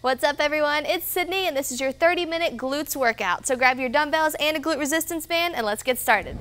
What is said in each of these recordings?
What's up everyone? It's Sydney and this is your 30 minute glutes workout. So grab your dumbbells and a glute resistance band and let's get started.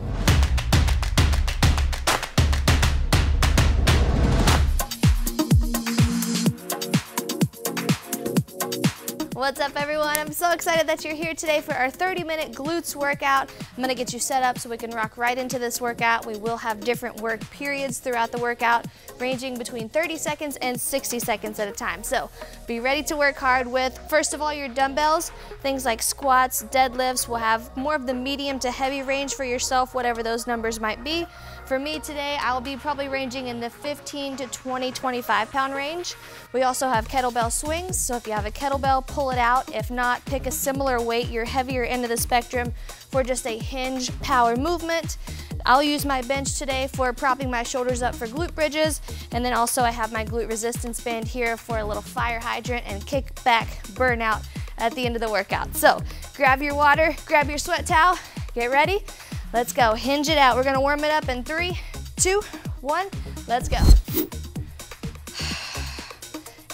What's up everyone? I'm so excited that you're here today for our 30 minute glutes workout. I'm gonna get you set up so we can rock right into this workout. We will have different work periods throughout the workout, ranging between 30 seconds and 60 seconds at a time. So be ready to work hard with, first of all, your dumbbells. Things like squats, deadlifts will have more of the medium to heavy range for yourself, whatever those numbers might be. For me today, I'll be probably ranging in the 15 to 20, 25 pound range. We also have kettlebell swings, so if you have a kettlebell, pull it out. If not, pick a similar weight, your heavier end of the spectrum for just a hinge power movement. I'll use my bench today for propping my shoulders up for glute bridges, and then also I have my glute resistance band here for a little fire hydrant and kick back burnout at the end of the workout. So grab your water, grab your sweat towel, get ready. Let's go, hinge it out. We're gonna warm it up in three, two, one, let's go.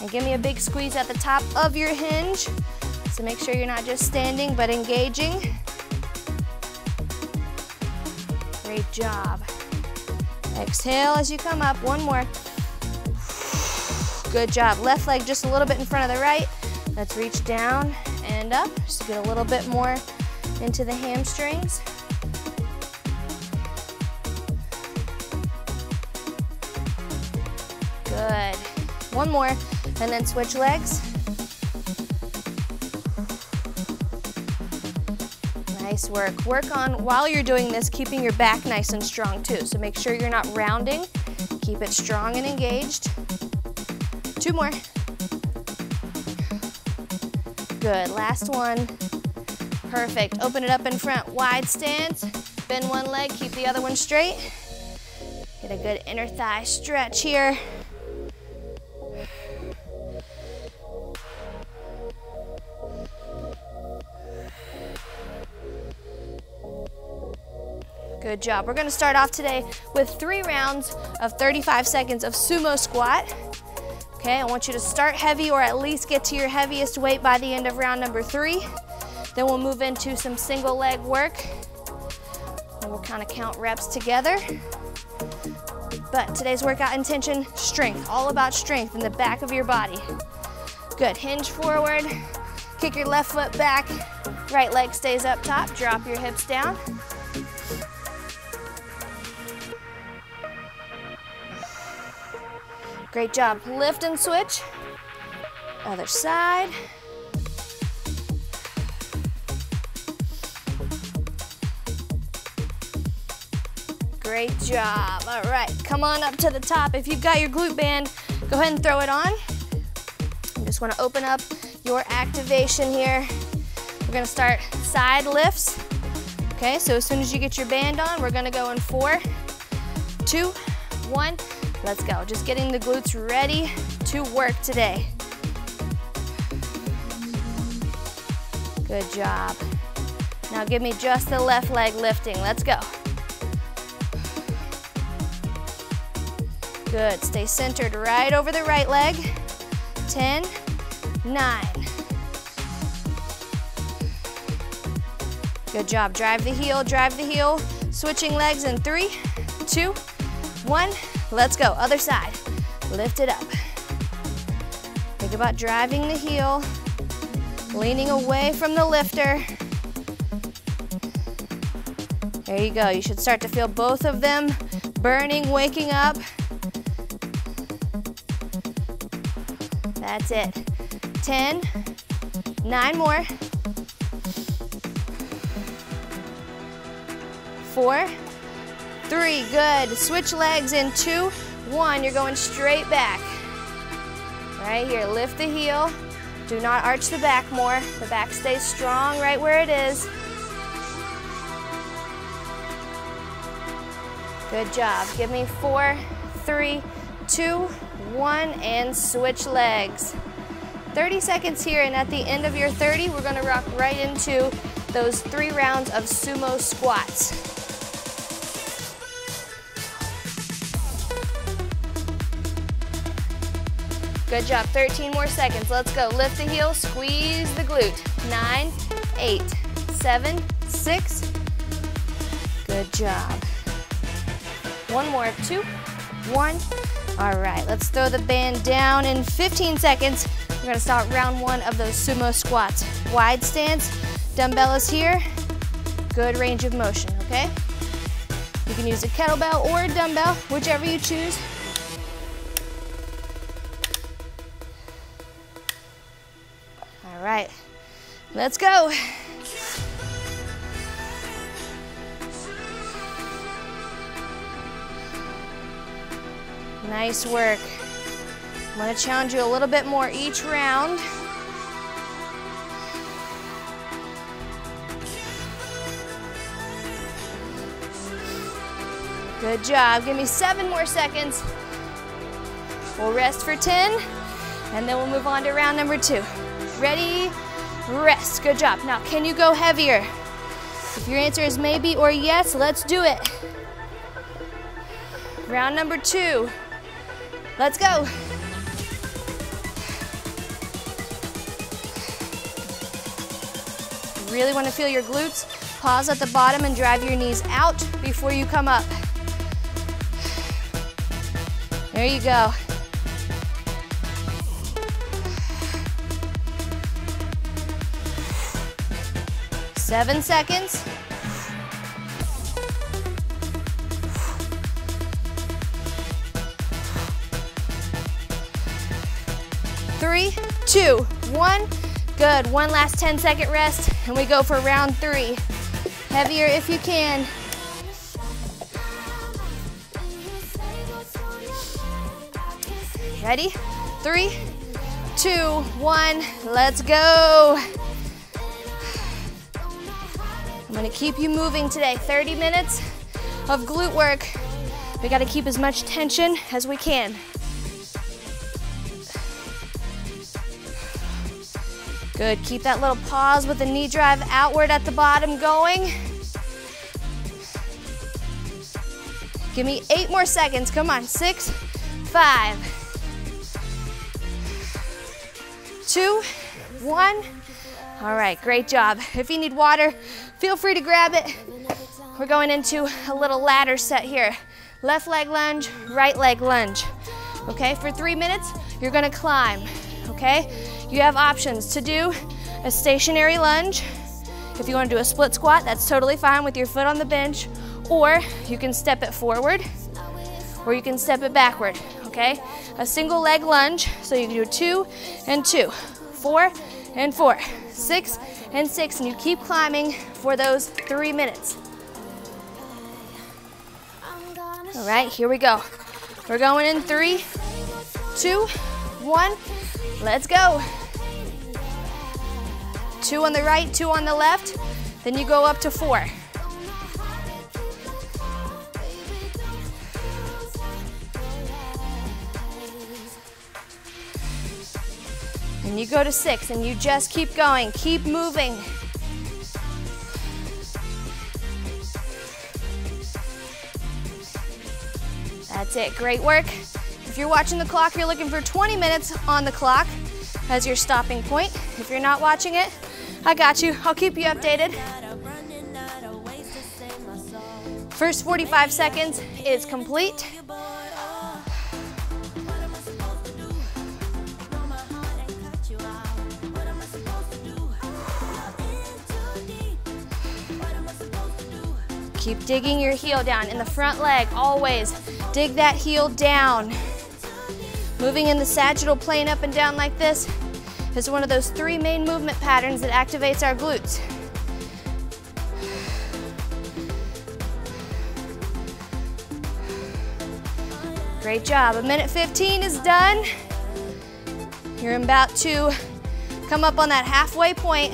And give me a big squeeze at the top of your hinge. So make sure you're not just standing, but engaging. Great job. Exhale as you come up, one more. Good job. Left leg just a little bit in front of the right. Let's reach down and up, just to get a little bit more into the hamstrings. One more, and then switch legs. Nice work. Work on, while you're doing this, keeping your back nice and strong too. So make sure you're not rounding. Keep it strong and engaged. Two more. Good, last one. Perfect. Open it up in front, wide stance. Bend one leg, keep the other one straight. Get a good inner thigh stretch here. Good job. We're gonna start off today with three rounds of 35 seconds of sumo squat. Okay, I want you to start heavy or at least get to your heaviest weight by the end of round number three. Then we'll move into some single leg work. And we'll kind of count reps together. But today's workout intention, strength. All about strength in the back of your body. Good, hinge forward, kick your left foot back, right leg stays up top, drop your hips down. Great job. Lift and switch. Other side. Great job. All right, come on up to the top. If you've got your glute band, go ahead and throw it on. You just wanna open up your activation here. We're gonna start side lifts. Okay, so as soon as you get your band on, we're gonna go in four, two, one, Let's go. Just getting the glutes ready to work today. Good job. Now give me just the left leg lifting. Let's go. Good. Stay centered right over the right leg. 10, 9. Good job. Drive the heel, drive the heel. Switching legs in three, two, one. Let's go, other side. Lift it up. Think about driving the heel, leaning away from the lifter. There you go, you should start to feel both of them burning, waking up. That's it. 10, nine more. Four, three, good. Switch legs in two, one. You're going straight back. Right here, lift the heel. Do not arch the back more. The back stays strong right where it is. Good job. Give me four, three, two, one, and switch legs. 30 seconds here, and at the end of your 30, we're gonna rock right into those three rounds of sumo squats. Good job, 13 more seconds. Let's go. Lift the heel, squeeze the glute. Nine, eight, seven, six. Good job. One more, two, one. All right, let's throw the band down in 15 seconds. We're gonna start round one of those sumo squats. Wide stance, dumbbell is here. Good range of motion, okay? You can use a kettlebell or a dumbbell, whichever you choose. All right, let's go. Nice work. I'm gonna challenge you a little bit more each round. Good job. Give me seven more seconds. We'll rest for 10, and then we'll move on to round number two. Ready, rest. Good job. Now, can you go heavier? If your answer is maybe or yes, let's do it. Round number two. Let's go. Really want to feel your glutes. Pause at the bottom and drive your knees out before you come up. There you go. Seven seconds. Three, two, one. Good, one last 10 second rest and we go for round three. Heavier if you can. Ready? Three, two, one, let's go. I'm gonna keep you moving today. 30 minutes of glute work. We gotta keep as much tension as we can. Good, keep that little pause with the knee drive outward at the bottom going. Give me eight more seconds, come on, six, five, two, one. All right, great job. If you need water, feel free to grab it. We're going into a little ladder set here. Left leg lunge, right leg lunge. Okay, for three minutes, you're gonna climb, okay? You have options to do a stationary lunge. If you wanna do a split squat, that's totally fine with your foot on the bench, or you can step it forward, or you can step it backward, okay? A single leg lunge, so you can do two and two, four and four, six and six, and you keep climbing for those three minutes. All right, here we go. We're going in three, two, one, let's go. Two on the right, two on the left, then you go up to four. And you go to six and you just keep going, keep moving. That's it, great work. If you're watching the clock, you're looking for 20 minutes on the clock as your stopping point. If you're not watching it, I got you. I'll keep you updated. First 45 seconds is complete. Keep digging your heel down in the front leg, always. Dig that heel down. Moving in the sagittal plane up and down like this is one of those three main movement patterns that activates our glutes. Great job. A minute 15 is done. You're about to come up on that halfway point.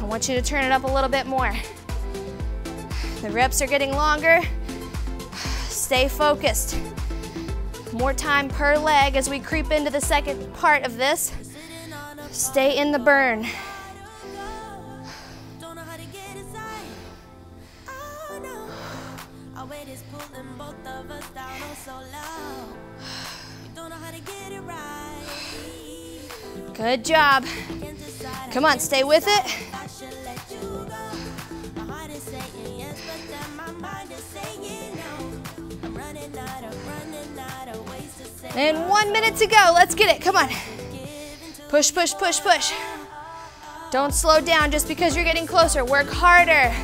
I want you to turn it up a little bit more. The reps are getting longer. Stay focused. More time per leg as we creep into the second part of this. Stay in the burn. Good job. Come on, stay with it. And one minute to go. Let's get it. Come on. Push, push, push, push. Don't slow down just because you're getting closer. Work harder.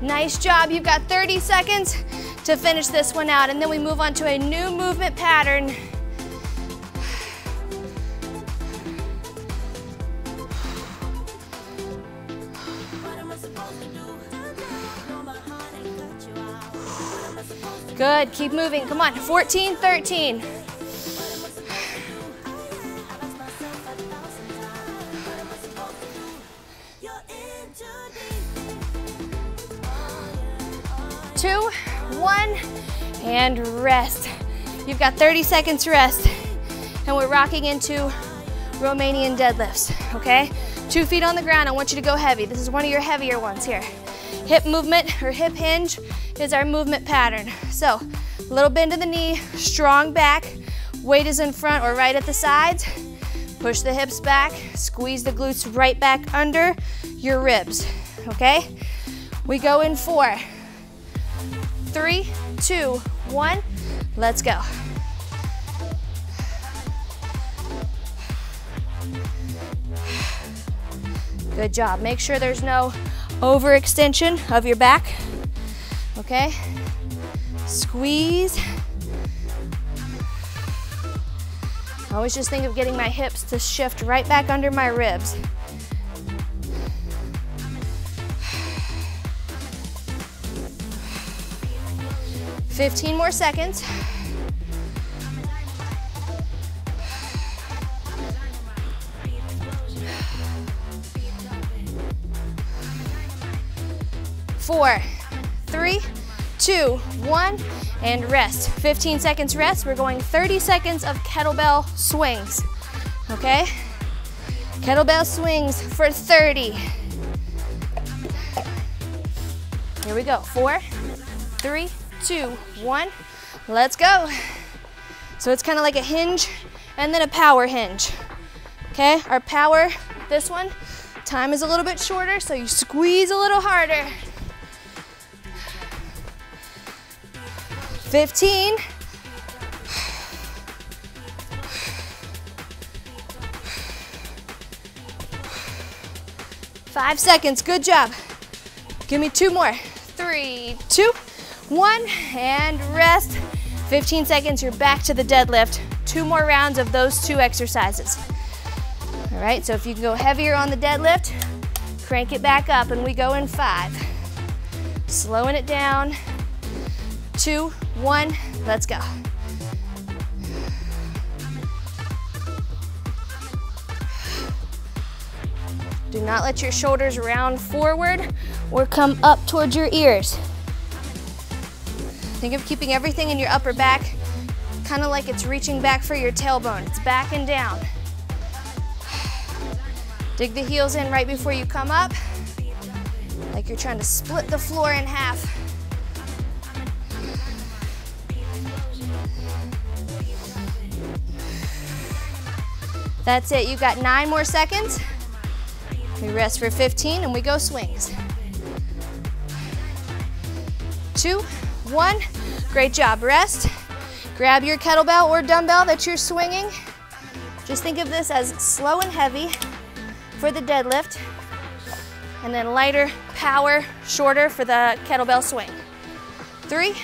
Nice job. You've got 30 seconds to finish this one out. And then we move on to a new movement pattern. Good, keep moving. Come on, 14, 13. You've got 30 seconds to rest. And we're rocking into Romanian deadlifts, okay? Two feet on the ground, I want you to go heavy. This is one of your heavier ones here. Hip movement or hip hinge is our movement pattern. So, little bend in the knee, strong back, weight is in front or right at the sides. Push the hips back, squeeze the glutes right back under your ribs, okay? We go in four, three, two, one. Let's go. Good job. Make sure there's no overextension of your back. Okay? Squeeze. I always just think of getting my hips to shift right back under my ribs. Fifteen more seconds. Four, three, two, one, and rest. 15 seconds rest. We're going 30 seconds of kettlebell swings, okay? Kettlebell swings for 30. Here we go. Four, three, two, one. Let's go. So it's kind of like a hinge and then a power hinge. Okay, our power, this one, time is a little bit shorter, so you squeeze a little harder. 15. Five seconds, good job. Give me two more. Three, two, one, and rest. 15 seconds, you're back to the deadlift. Two more rounds of those two exercises. All right, so if you can go heavier on the deadlift, crank it back up and we go in five. Slowing it down, two, one, let's go. Do not let your shoulders round forward or come up towards your ears. Think of keeping everything in your upper back kind of like it's reaching back for your tailbone. It's back and down. Dig the heels in right before you come up, like you're trying to split the floor in half. That's it, you've got nine more seconds. We rest for 15 and we go swings. Two, one, great job, rest. Grab your kettlebell or dumbbell that you're swinging. Just think of this as slow and heavy for the deadlift, and then lighter, power, shorter for the kettlebell swing. Three,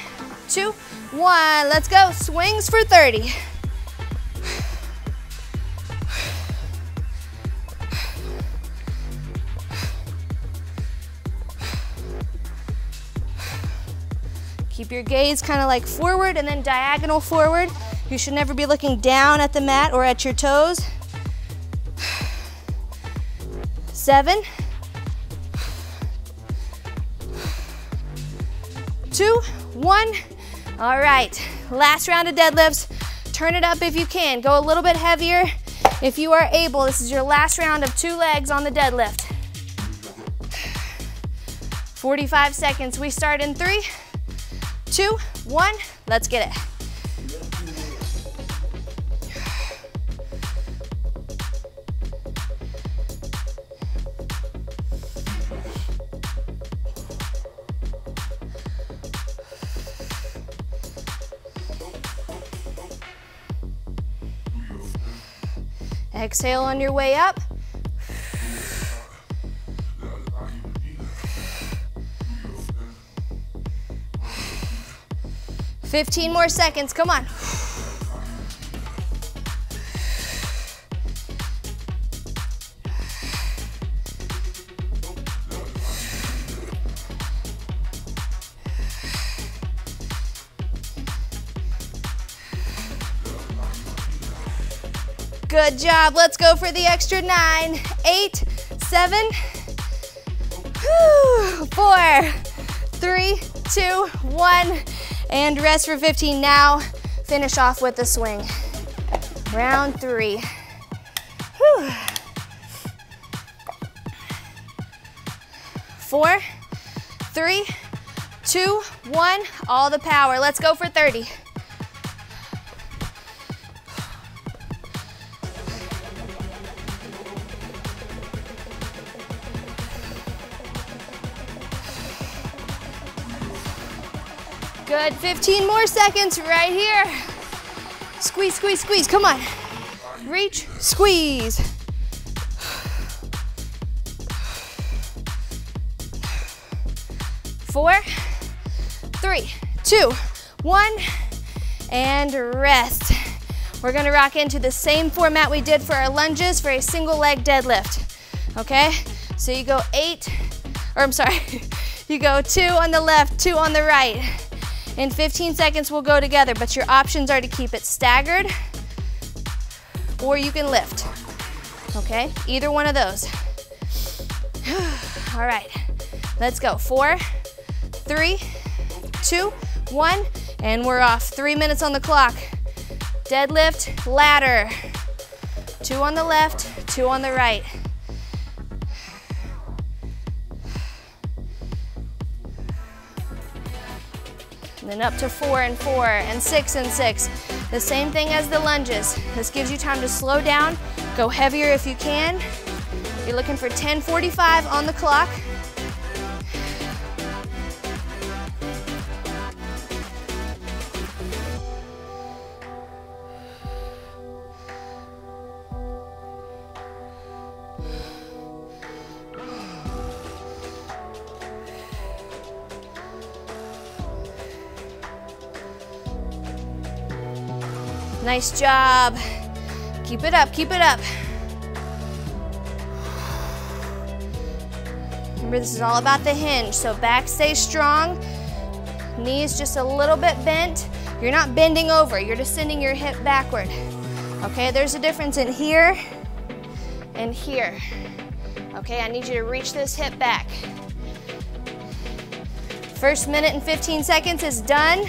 two, one, let's go. Swings for 30. Keep your gaze kind of like forward and then diagonal forward. You should never be looking down at the mat or at your toes. Seven, two, one. All right, last round of deadlifts. Turn it up if you can. Go a little bit heavier if you are able. This is your last round of two legs on the deadlift. 45 seconds. We start in three, two, one. Let's get it. Exhale on your way up. Fifteen more seconds, come on. Good job. Let's go for the extra nine, eight, seven, four, three, two, one, and rest for 15. Now finish off with the swing. Round three. Whew. Four, three, two, one, all the power. Let's go for 30. Good, 15 more seconds right here. Squeeze, squeeze, squeeze, come on. Reach, squeeze. Four, three, two, one, and rest. We're gonna rock into the same format we did for our lunges for a single leg deadlift, okay? So you go eight, or I'm sorry, you go two on the left, two on the right. In 15 seconds, we'll go together, but your options are to keep it staggered or you can lift, okay? Either one of those. All right, let's go. Four, three, two, one, and we're off. Three minutes on the clock. Deadlift, ladder. Two on the left, two on the right. And up to four and four and six and six. The same thing as the lunges. This gives you time to slow down, go heavier if you can. You're looking for 10.45 on the clock. Nice job. Keep it up, keep it up. Remember, this is all about the hinge, so back stays strong. Knees just a little bit bent. You're not bending over, you're just sending your hip backward. Okay, there's a difference in here and here. Okay, I need you to reach this hip back. First minute and 15 seconds is done.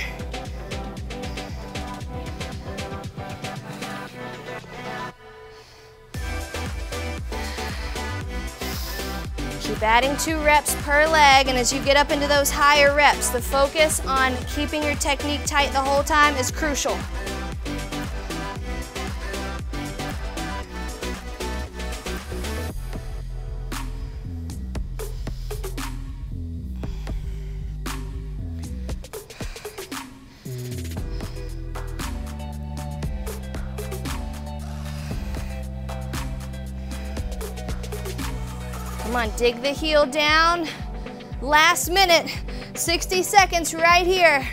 Adding two reps per leg, and as you get up into those higher reps, the focus on keeping your technique tight the whole time is crucial. Come on, dig the heel down. Last minute, 60 seconds right here.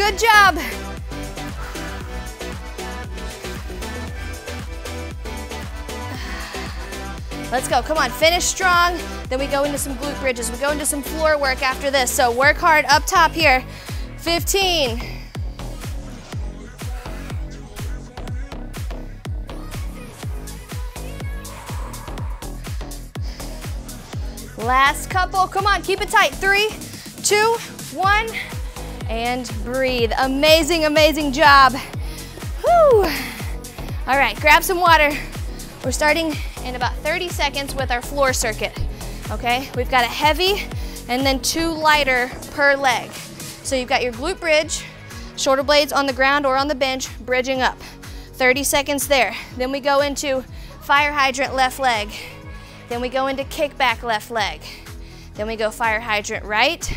Good job. Let's go, come on, finish strong. Then we go into some glute bridges. We go into some floor work after this. So work hard up top here. 15. Last couple, come on, keep it tight. Three, two, one and breathe. Amazing, amazing job. Whew. All right, grab some water. We're starting in about 30 seconds with our floor circuit, okay? We've got a heavy and then two lighter per leg. So you've got your glute bridge, shoulder blades on the ground or on the bench, bridging up. 30 seconds there. Then we go into fire hydrant left leg. Then we go into kickback left leg. Then we go fire hydrant right,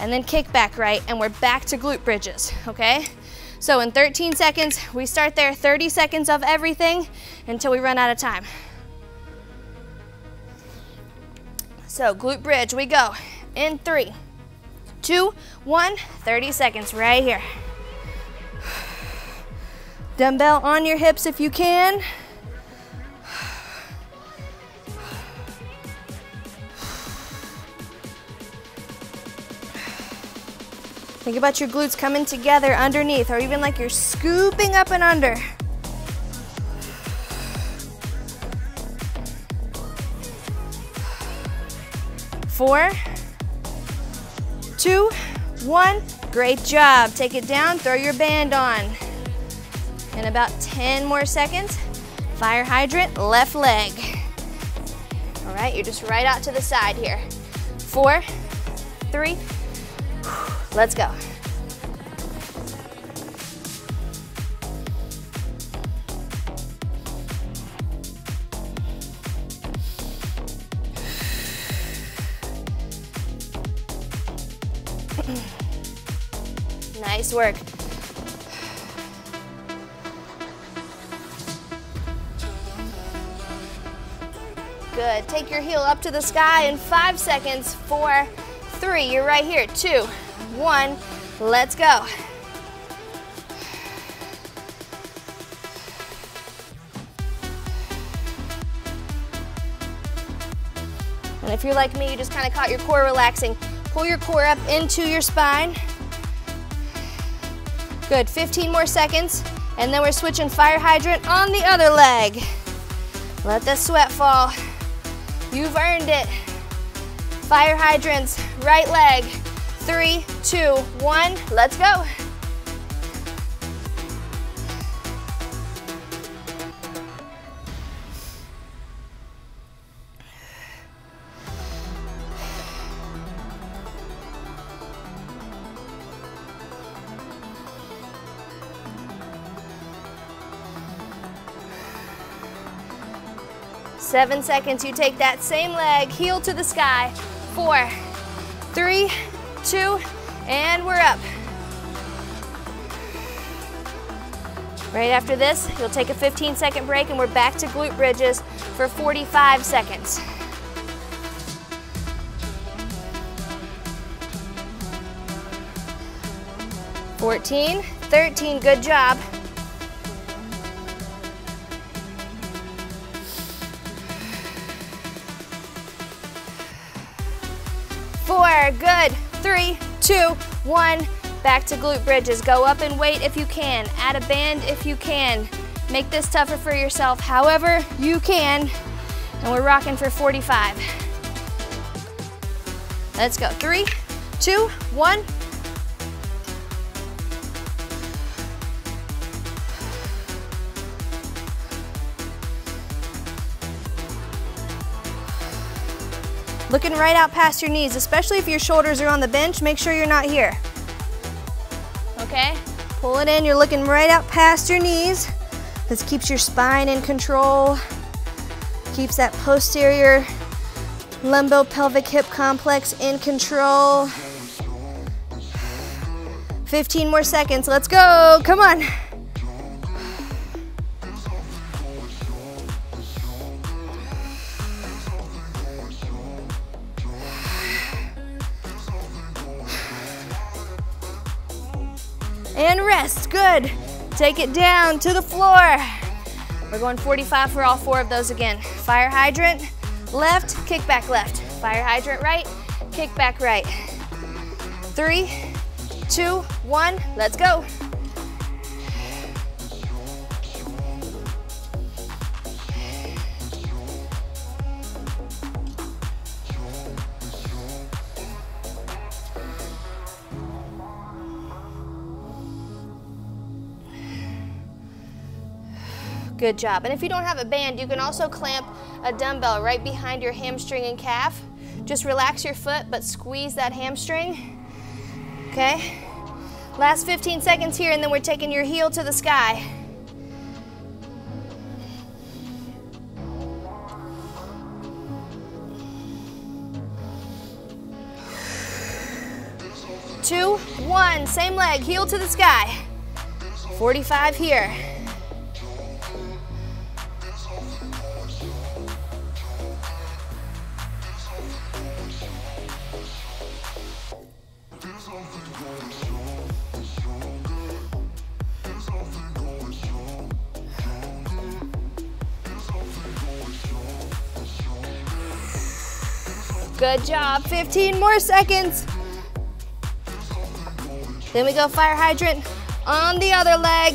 and then kick back right, and we're back to glute bridges, okay? So in 13 seconds, we start there, 30 seconds of everything until we run out of time. So glute bridge, we go in three, two, one, 30 seconds right here. Dumbbell on your hips if you can. Think about your glutes coming together underneath or even like you're scooping up and under. Four, two, one. Great job. Take it down, throw your band on. In about 10 more seconds, fire hydrant, left leg. All right, you're just right out to the side here. Four, three, Let's go. nice work. Good. Take your heel up to the sky in five seconds. Four, three. You're right here. Two, one, let's go. And if you're like me, you just kind of caught your core relaxing, pull your core up into your spine. Good, 15 more seconds. And then we're switching fire hydrant on the other leg. Let the sweat fall. You've earned it. Fire hydrants, right leg, three, two, one, let's go. Seven seconds, you take that same leg, heel to the sky. Four, three, two, and we're up. Right after this, you'll take a 15 second break and we're back to glute bridges for 45 seconds. Fourteen, thirteen, good job. Four, good. Three, two, one. Back to glute bridges. Go up and weight if you can. Add a band if you can. Make this tougher for yourself however you can. And we're rocking for 45. Let's go. Three, two, one. Looking right out past your knees, especially if your shoulders are on the bench, make sure you're not here. Okay, pull it in, you're looking right out past your knees. This keeps your spine in control, keeps that posterior lumbo-pelvic hip complex in control. 15 more seconds, let's go, come on. And rest, good. Take it down to the floor. We're going 45 for all four of those again. Fire hydrant, left, kick back left. Fire hydrant right, kick back right. Three, two, one, let's go. Good job. And if you don't have a band, you can also clamp a dumbbell right behind your hamstring and calf. Just relax your foot, but squeeze that hamstring. Okay? Last 15 seconds here, and then we're taking your heel to the sky. Two, one, same leg, heel to the sky. 45 here. Job, 15 more seconds. Then we go fire hydrant on the other leg.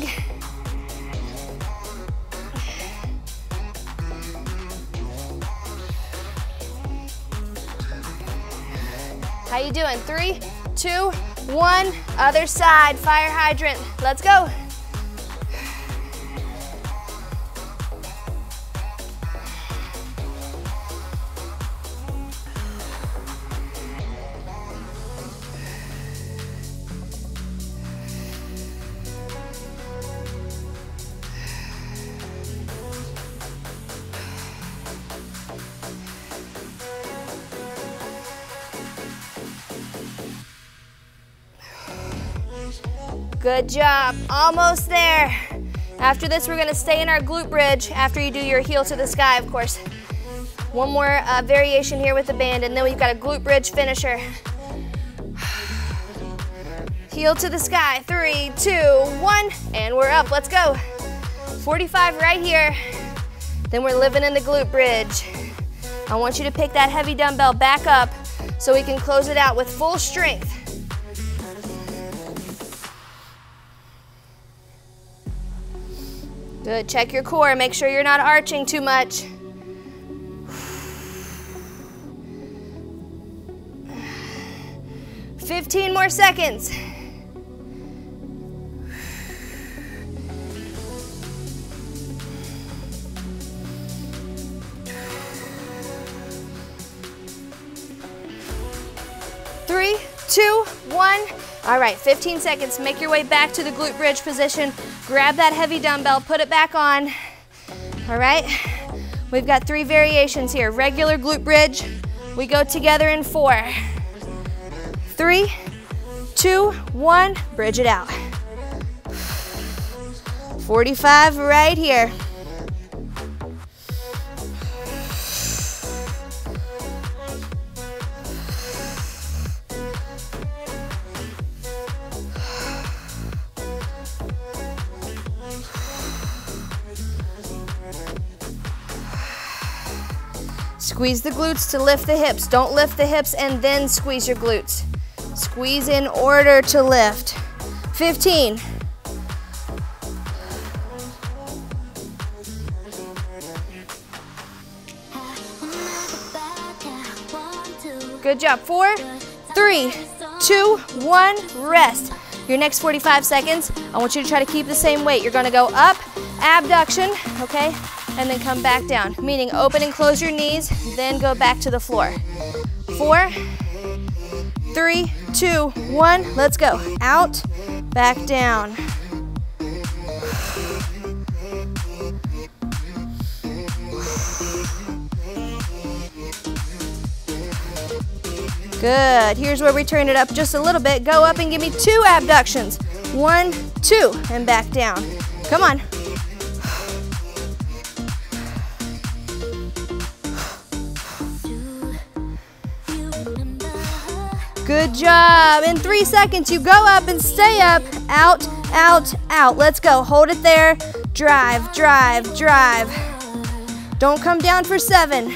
How you doing? Three, two, one, other side, fire hydrant. Let's go. Good job, almost there. After this, we're gonna stay in our glute bridge after you do your heel to the sky, of course. One more uh, variation here with the band, and then we've got a glute bridge finisher. Heel to the sky, three, two, one, and we're up, let's go. 45 right here. Then we're living in the glute bridge. I want you to pick that heavy dumbbell back up so we can close it out with full strength. Good, check your core, make sure you're not arching too much. Fifteen more seconds. Three, two, one. All right, 15 seconds. Make your way back to the glute bridge position. Grab that heavy dumbbell, put it back on. All right, we've got three variations here. Regular glute bridge. We go together in four. Three, two, one, bridge it out. 45 right here. Squeeze the glutes to lift the hips. Don't lift the hips and then squeeze your glutes. Squeeze in order to lift. 15. Good job. Four, three, two, one, rest. Your next 45 seconds, I want you to try to keep the same weight. You're gonna go up, abduction, okay? And then come back down. Meaning open and close your knees, then go back to the floor. Four, three, two, one, let's go. Out, back down. Good. Here's where we turn it up just a little bit. Go up and give me two abductions. One, two, and back down. Come on. Good job. In three seconds, you go up and stay up. Out, out, out. Let's go. Hold it there. drive, drive, drive. Don't come down for seven.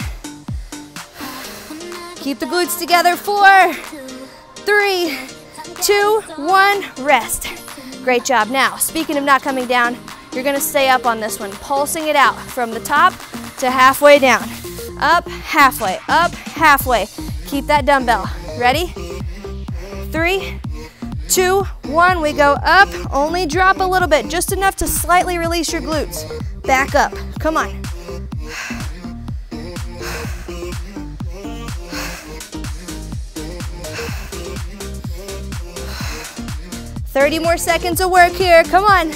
Keep the glutes together. Four, three, two, one, rest. Great job. Now, speaking of not coming down, you're gonna stay up on this one, pulsing it out from the top to halfway down. Up, halfway, up, halfway. Keep that dumbbell. Ready? Three, two, one. We go up, only drop a little bit, just enough to slightly release your glutes. Back up. Come on. 30 more seconds of work here. Come on.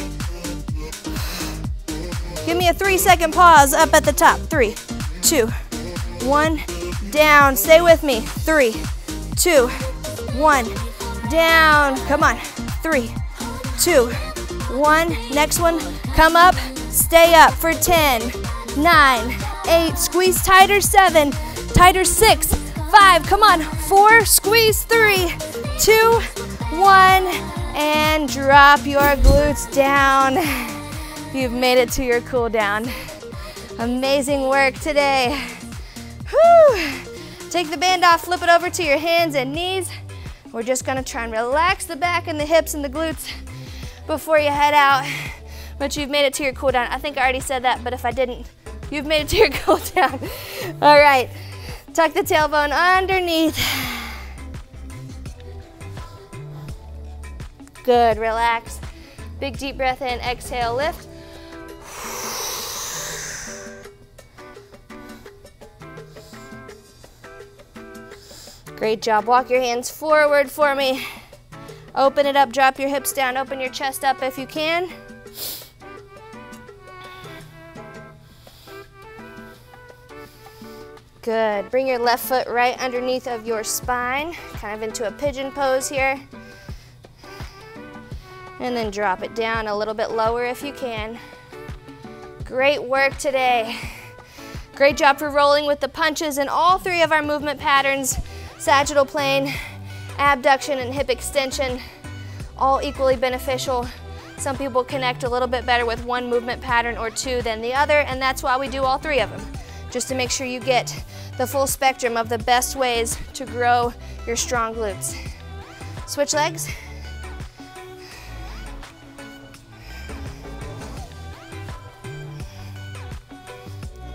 Give me a three second pause up at the top. Three, two, one, down. Stay with me. Three, two, one, down. Come on. Three, two, one. Next one. Come up. Stay up for 10, 9, 8. Squeeze tighter. 7, tighter. 6, 5. Come on. 4. Squeeze. three, two, one, and drop your glutes down. You've made it to your cool down. Amazing work today. Whew. Take the band off, flip it over to your hands and knees. We're just gonna try and relax the back and the hips and the glutes before you head out. But you've made it to your cool down. I think I already said that, but if I didn't, you've made it to your cool down. All right, tuck the tailbone underneath. Good, relax. Big deep breath in, exhale, lift. Great job. Walk your hands forward for me. Open it up, drop your hips down, open your chest up if you can. Good. Bring your left foot right underneath of your spine, kind of into a pigeon pose here. And then drop it down a little bit lower if you can. Great work today. Great job for rolling with the punches in all three of our movement patterns, sagittal plane, abduction, and hip extension, all equally beneficial. Some people connect a little bit better with one movement pattern or two than the other, and that's why we do all three of them, just to make sure you get the full spectrum of the best ways to grow your strong glutes. Switch legs.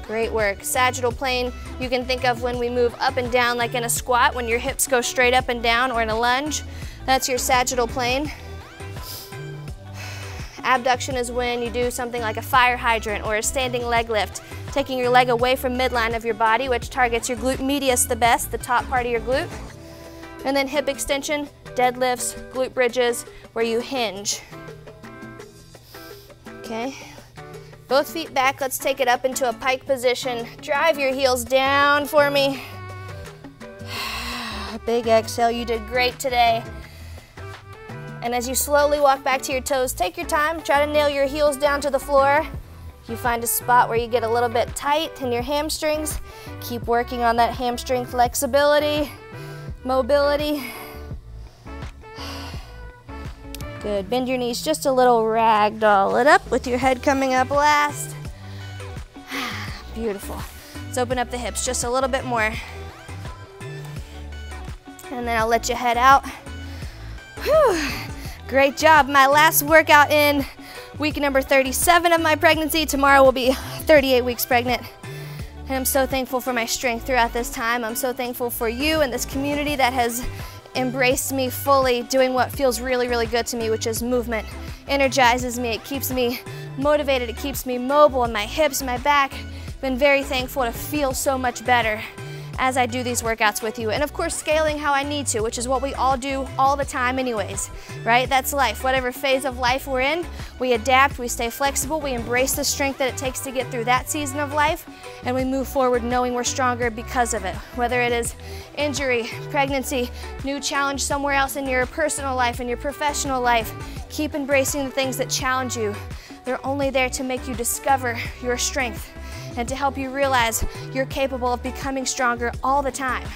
Great work. Sagittal plane, you can think of when we move up and down like in a squat, when your hips go straight up and down, or in a lunge. That's your sagittal plane. Abduction is when you do something like a fire hydrant or a standing leg lift, taking your leg away from midline of your body, which targets your glute medius the best, the top part of your glute. And then hip extension, deadlifts, glute bridges, where you hinge. Okay, both feet back, let's take it up into a pike position. Drive your heels down for me. Big exhale, you did great today. And as you slowly walk back to your toes, take your time, try to nail your heels down to the floor. If you find a spot where you get a little bit tight in your hamstrings, keep working on that hamstring flexibility, mobility. Good, bend your knees just a little, ragdoll it up with your head coming up last. Beautiful. Let's open up the hips just a little bit more. And then I'll let you head out. Whew. Great job. My last workout in week number 37 of my pregnancy. Tomorrow will be 38 weeks pregnant. And I'm so thankful for my strength throughout this time. I'm so thankful for you and this community that has embraced me fully doing what feels really, really good to me, which is movement. Energizes me, it keeps me motivated, it keeps me mobile in my hips, my back. Been very thankful to feel so much better as I do these workouts with you. And of course, scaling how I need to, which is what we all do all the time anyways, right? That's life. Whatever phase of life we're in, we adapt, we stay flexible, we embrace the strength that it takes to get through that season of life, and we move forward knowing we're stronger because of it. Whether it is injury, pregnancy, new challenge somewhere else in your personal life, in your professional life, keep embracing the things that challenge you. They're only there to make you discover your strength and to help you realize you're capable of becoming stronger all the time.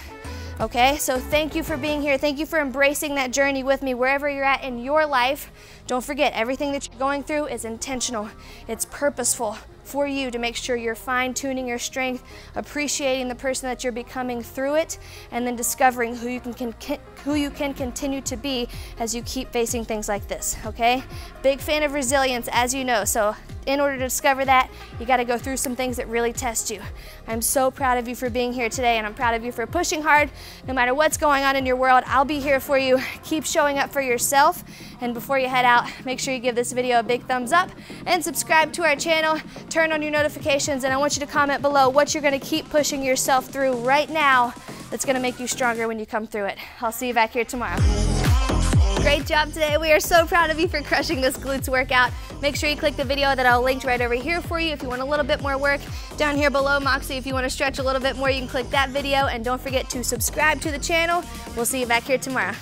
Okay, so thank you for being here. Thank you for embracing that journey with me wherever you're at in your life. Don't forget, everything that you're going through is intentional, it's purposeful for you to make sure you're fine tuning your strength, appreciating the person that you're becoming through it, and then discovering who you can, can, who you can continue to be as you keep facing things like this, okay? Big fan of resilience, as you know, so in order to discover that, you got to go through some things that really test you. I'm so proud of you for being here today, and I'm proud of you for pushing hard. No matter what's going on in your world, I'll be here for you. Keep showing up for yourself. And before you head out, make sure you give this video a big thumbs up and subscribe to our channel. Turn on your notifications, and I want you to comment below what you're going to keep pushing yourself through right now that's going to make you stronger when you come through it. I'll see you back here tomorrow. Great job today. We are so proud of you for crushing this glutes workout. Make sure you click the video that I'll link right over here for you if you want a little bit more work. Down here below, Moxie, if you want to stretch a little bit more, you can click that video. And don't forget to subscribe to the channel. We'll see you back here tomorrow.